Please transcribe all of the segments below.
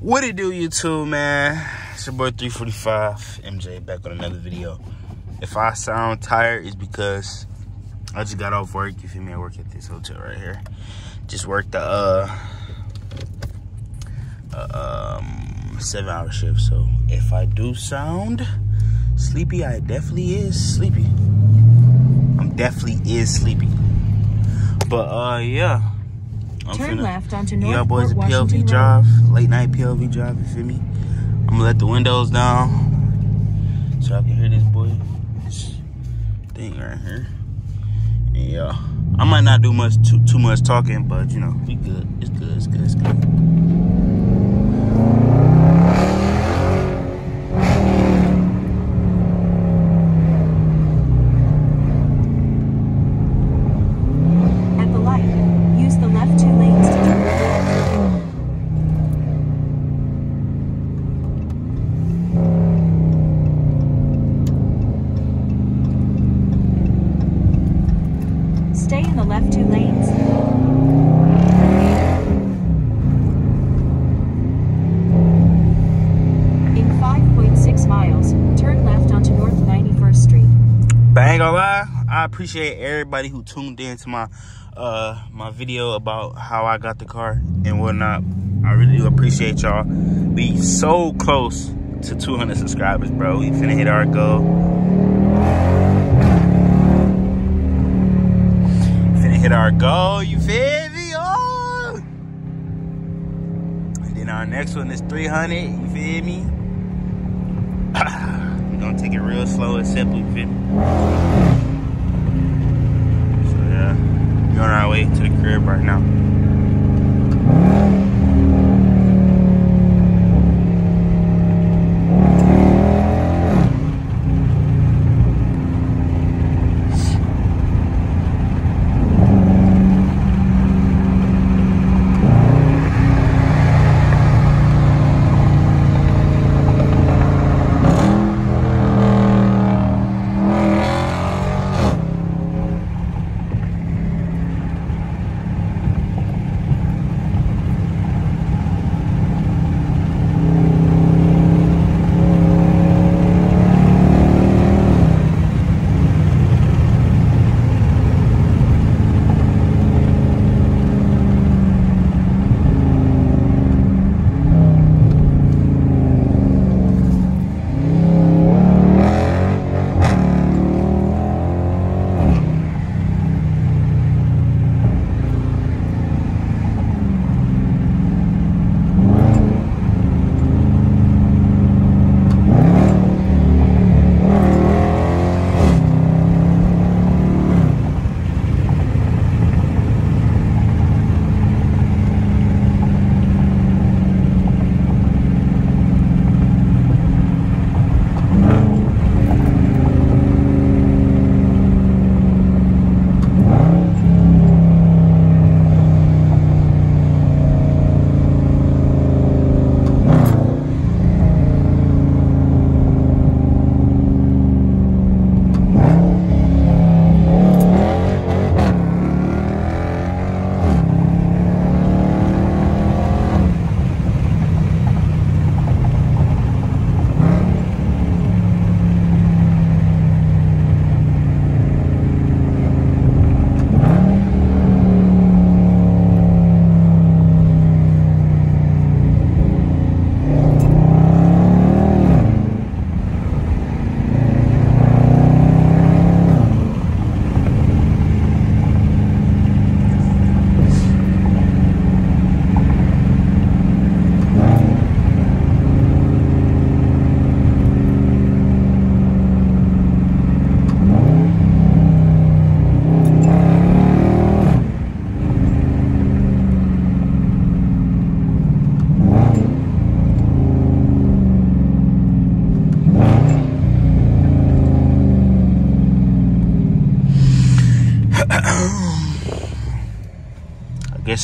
What it do, YouTube, man? It's your boy 345 MJ back on another video. If I sound tired, it's because I just got off work. You feel me? I work at this hotel right here. Just worked the uh, uh um seven hour shift. So if I do sound sleepy, I definitely is sleepy. I'm definitely is sleepy. But uh yeah. I'm Turn finna- left onto North boys, a Port POV Washington Road. drive, late night POV drive. You feel me? I'm gonna let the windows down so I can hear this boy, this thing right here. And yeah, I might not do much too too much talking, but you know, we good. It's good. It's good. It's good. At the light, use the left two lanes to turn left. Stay in the left two lanes. In 5.6 miles, turn left onto North 91st Street. But I ain't gonna lie, I appreciate everybody who tuned in to my uh my video about how I got the car and whatnot. I really do appreciate y'all. We so close to 200 subscribers, bro. We finna hit our goal. Finna hit our goal, you feel me? Oh! And then our next one is 300, you feel me? we gonna take it real slow and simple, you feel me? So yeah, we're on our way to the crib right now.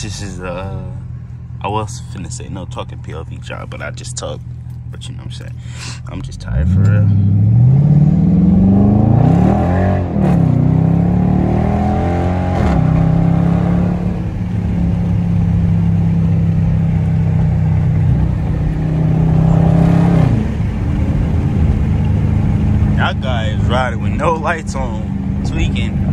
This is uh I was finna say no talking POV job, but I just talk. But you know what I'm saying? I'm just tired for real. lights on, tweaking.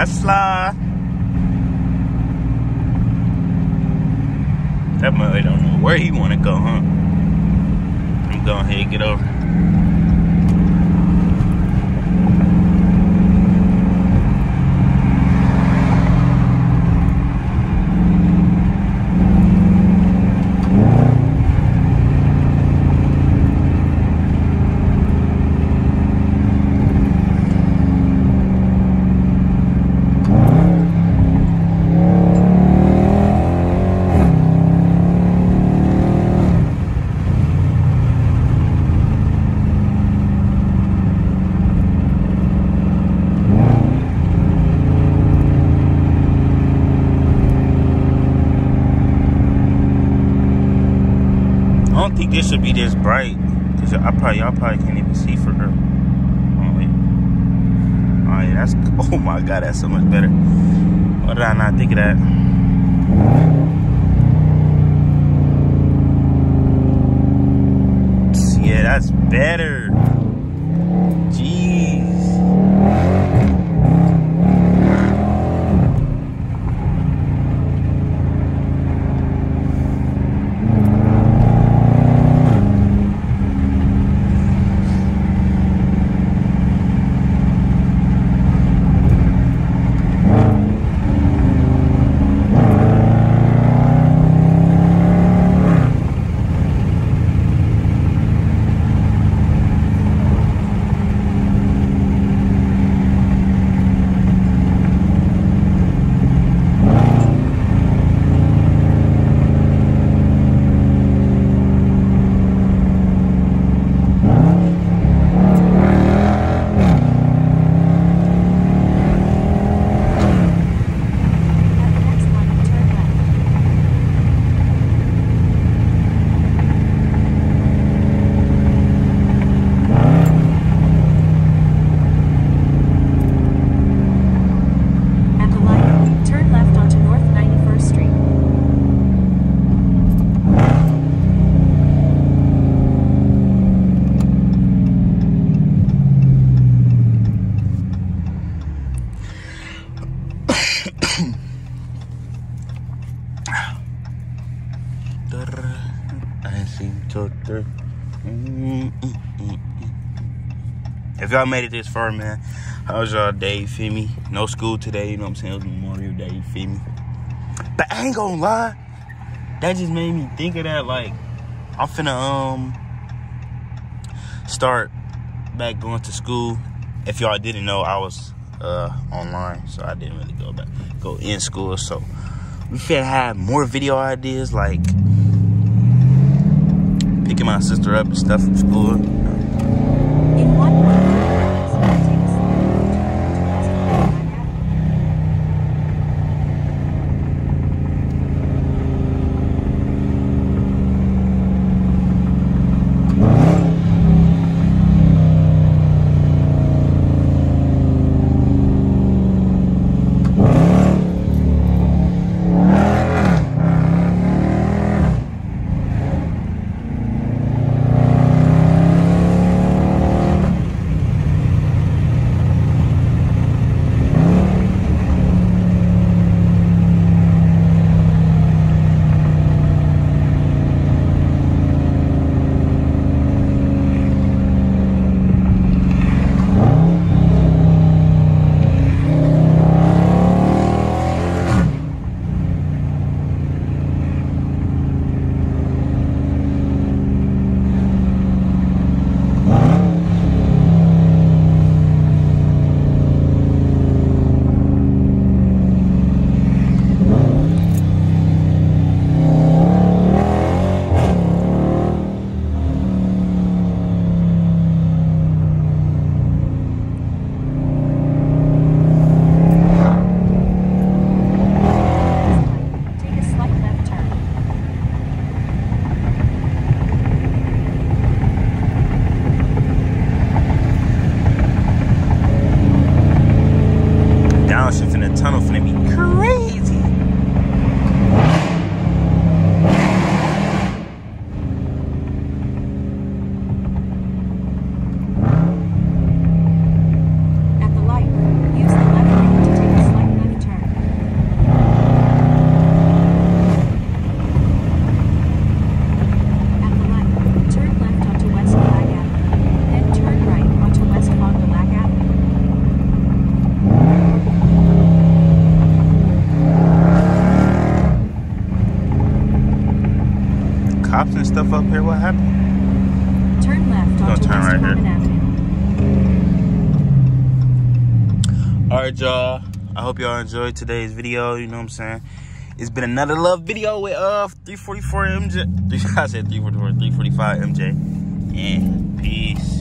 Tesla. That mother don't know where he want to go, huh? I'm going ahead and get over. I don't think this should be this bright. Cause I probably y'all probably can't even see for her. Oh wait. Oh yeah, that's oh my god, that's so much better. Why did I not think of that? Yeah, that's better. Jeez. At the next light, turn left. At the light, turn left onto North 91st Street. I see two, three. If y'all made it this far, man, how's y'all day? Feel me? No school today, you know what I'm saying? It was Memorial Day, you feel me? But I ain't gonna lie, that just made me think of that. Like, I'm finna um start back going to school. If y'all didn't know, I was uh online, so I didn't really go back go in school. So we finna have more video ideas, like picking my sister up and stuff from school. Stuff up here. What happened? Turn left onto turn West right here. Common Avenue. All right, y'all. I hope y'all enjoyed today's video. You know what I'm saying? It's been another love video with uh 344 MJ. I said 344, 345 MJ. And peace.